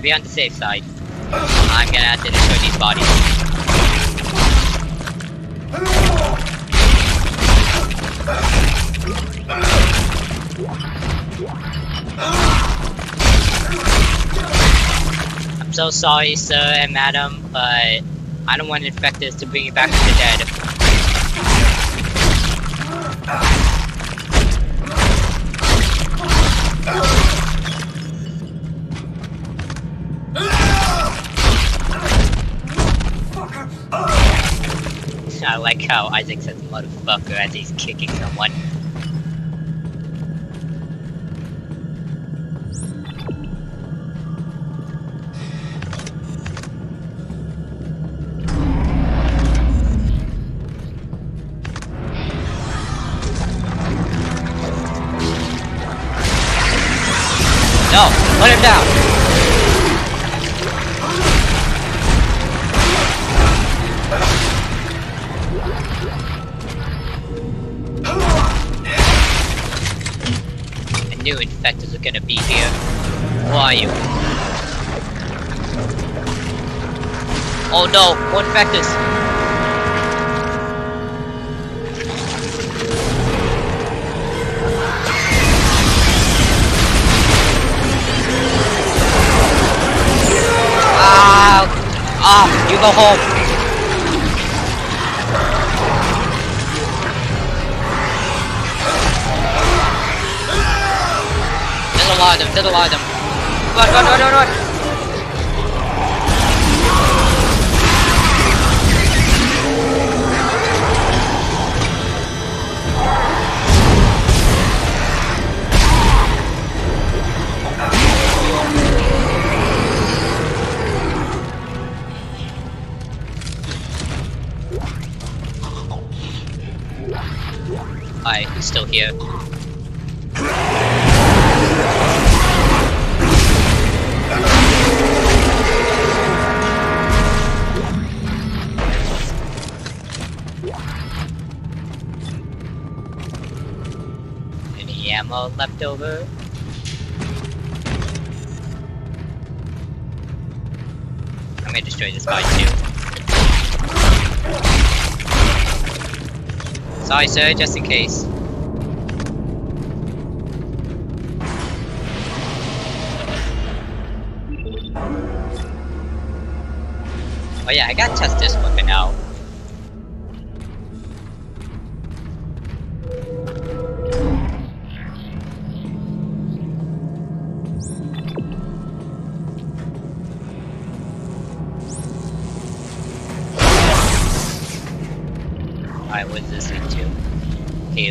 Let's be on the safe side. I'm gonna have to destroy these bodies. I'm so sorry, sir and madam, but I don't want infectors to bring you back to the dead. I like how Isaac says motherfucker as he's kicking someone. No! Put him down! I knew infectors were gonna be here. Who are you? Oh no! More infectors! Ah! Ah! You go home! Lot of them, there's a lot of them. Run, run, run, run, run! Alright, he's still here. Ammo left over? I'm gonna destroy this guy too. Sorry sir, just in case. Oh yeah, I gotta test this weapon out.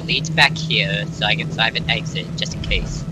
Leads back here, so I can find an exit, just in case.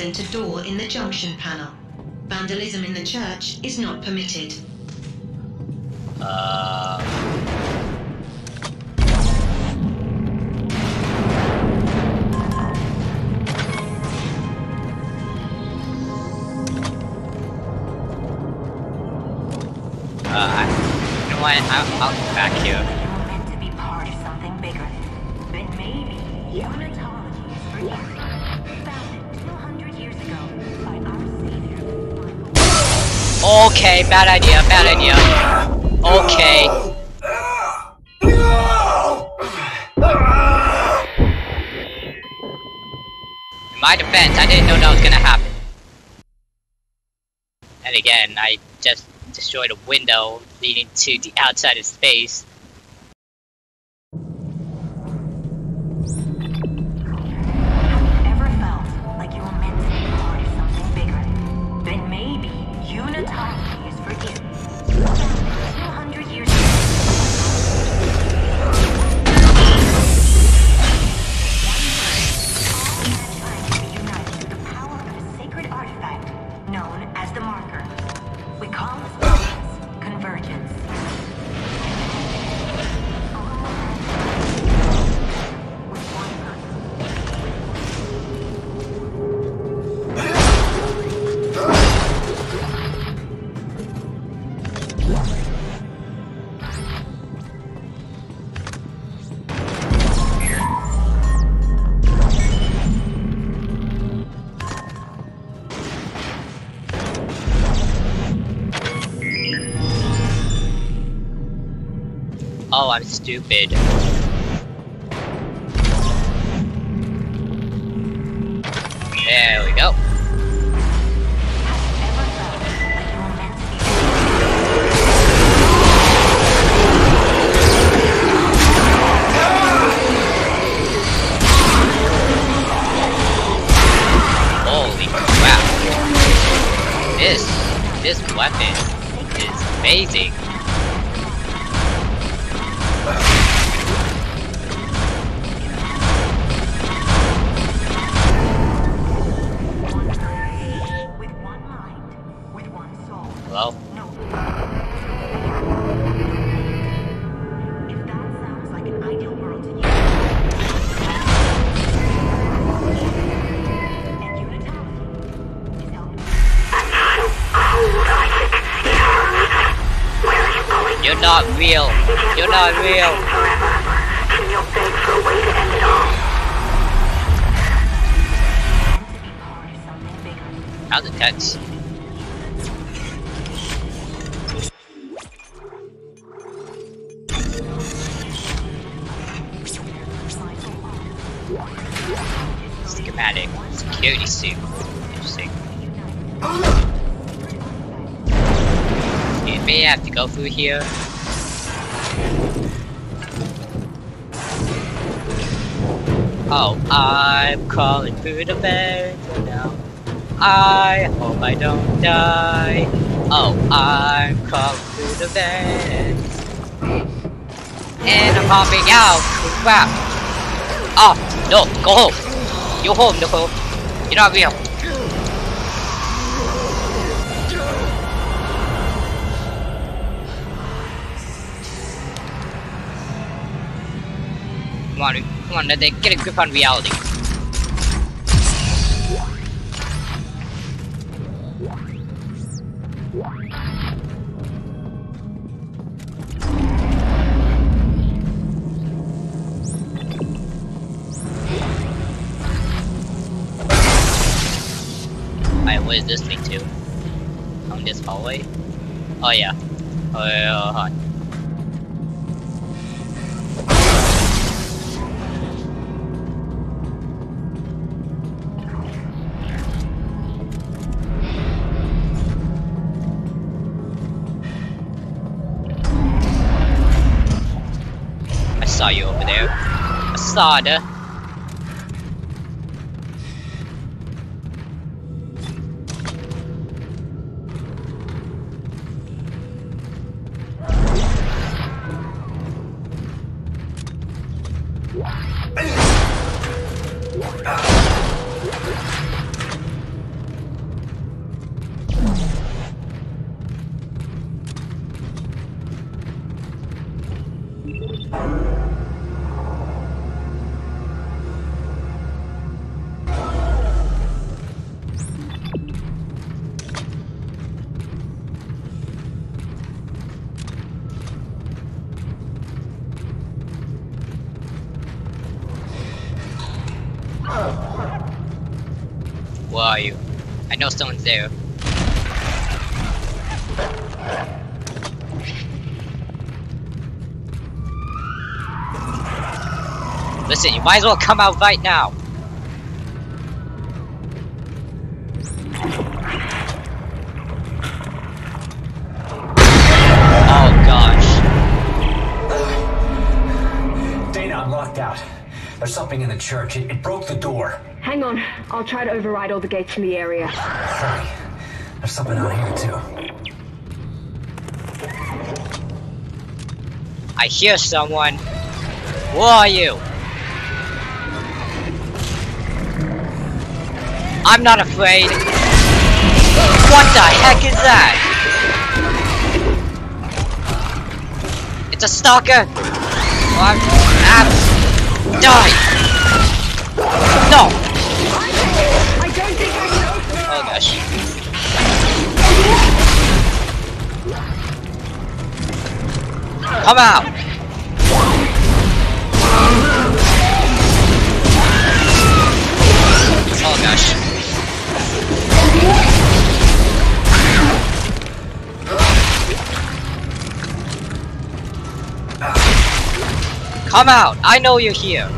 Center door in the junction panel. Vandalism in the church is not permitted. Uh. Uh, I, you know what? I'll, I'll back here. Okay, bad idea, bad idea. Okay. In my defense, I didn't know that was gonna happen. And again, I just destroyed a window leading to the outside of space. I'm stupid. There we go. Part of something bigger. How's it text? Schematic. Security suit. Interesting. You may have to go through here. Oh, I'm crawling through the bed now. I hope I don't die. Oh, I'm crawling through the bed. And I'm popping out. Crap. Oh, no, go home. You're home, Nicole. You're not real. Come on, come on, Ned, get a grip on reality. Saw the. Know someone's there. Listen, you might as well come out right now. Oh gosh. Daina, I'm locked out. There's something in the church. It, it broke the door. Hang on, I'll try to override all the gates in the area. Hurry. There's something out here, too. I hear someone. Who are you? I'm not afraid. What the heck is that? It's a stalker. Oh, I'm, I'm die. Come out! Oh gosh. Come out! I know you're here!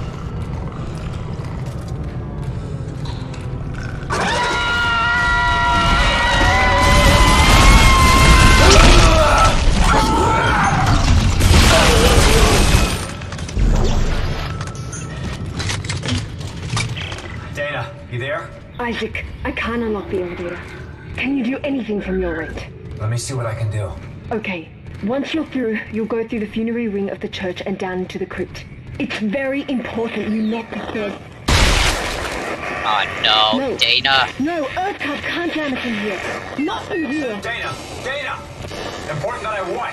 From your end? Let me see what I can do. Okay, once you're through, you'll go through the funerary wing of the church and down into the crypt. It's very important you not disturb. Oh no, No. Daina. No, EarthGov can't jam us in here. Not in here. Daina! Daina! Important that I what?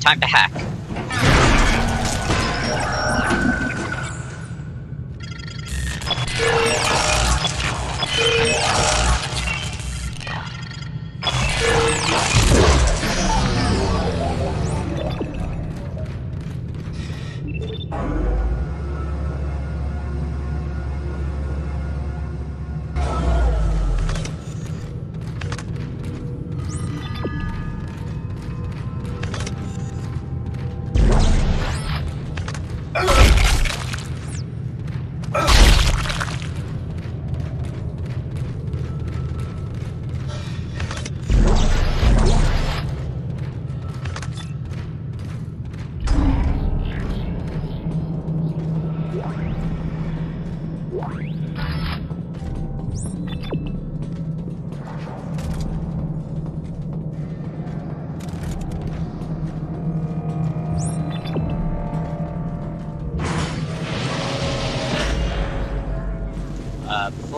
Time to hack.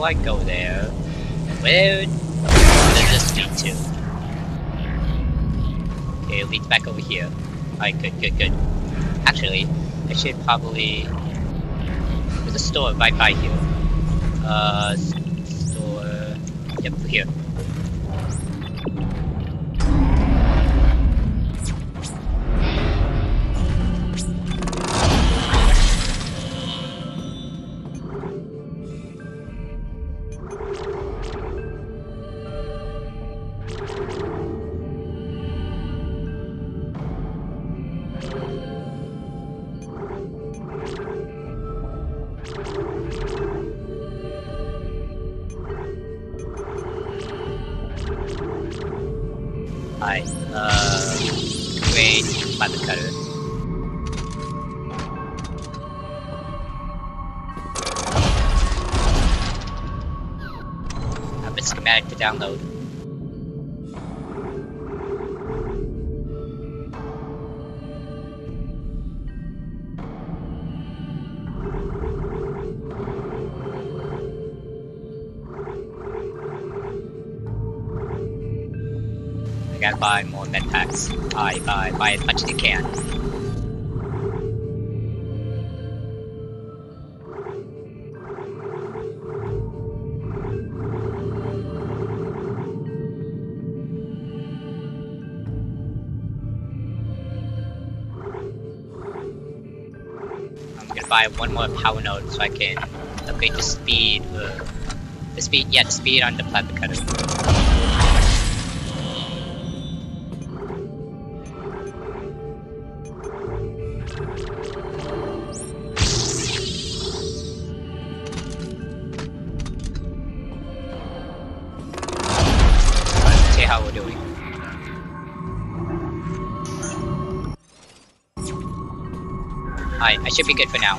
I go there, where does this lead to? Okay, it leads back over here. Alright, good, good, good. Actually, I should probably... There's a store right by here. Uh, store... Yep, here. Alright, uh... Great, mother cutter. Have a schematic to download. can buy more med packs. I buy, buy as much as you can. I'm gonna buy one more power node so I can upgrade the speed. Uh, the speed, yeah, the speed on the plasma cutter. How we're doing. Alright, I should be good for now.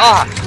A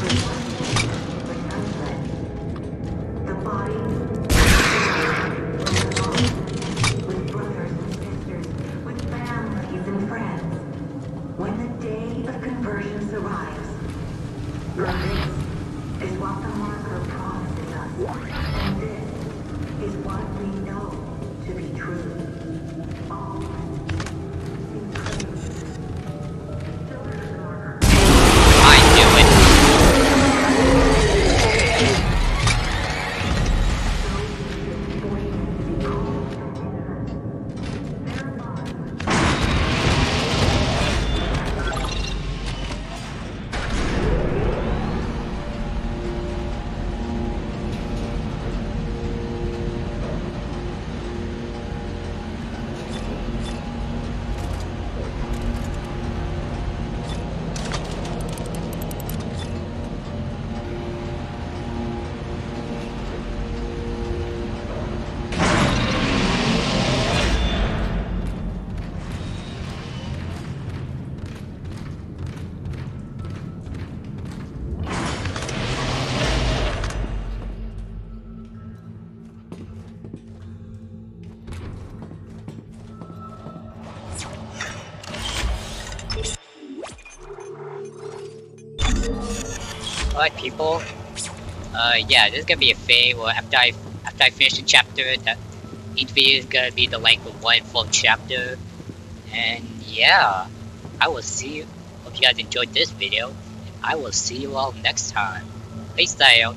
Alright, people. Uh, yeah, this is gonna be a thing where after I after I finish the chapter, that each video is gonna be the length of one full chapter. And yeah, I will see you. Hope you guys enjoyed this video. I will see you all next time. Peace out.